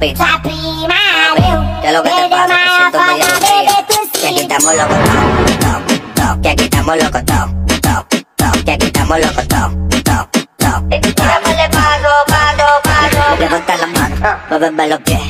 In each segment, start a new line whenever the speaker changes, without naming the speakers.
papi. Papi
Que lo que te pasa, siento Que aquí estamos locos top, top, top. Que aquí estamos locos top, top, top. Que aquí estamos locos top, top, top. Paso, paso, paso. Levanta las manos, los pies.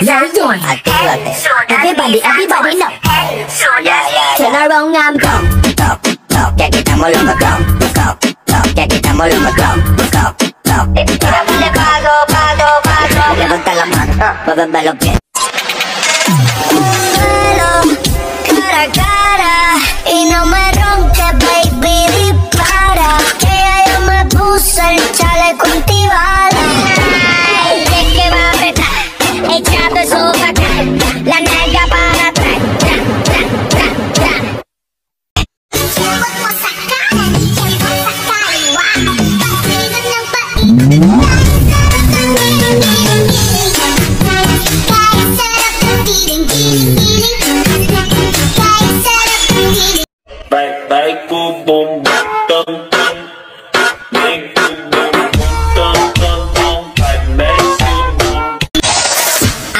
They're doing
it.
Love it.
Everybody, everybody know. Turn around and go.
Go, go. Ya quitamos los macón. Go, go. Ya quitamos los macón. Go, go. Tiramos el paso, paso, go, Levanta la mano. Muéveme los pies.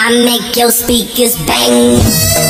I make your speakers bang.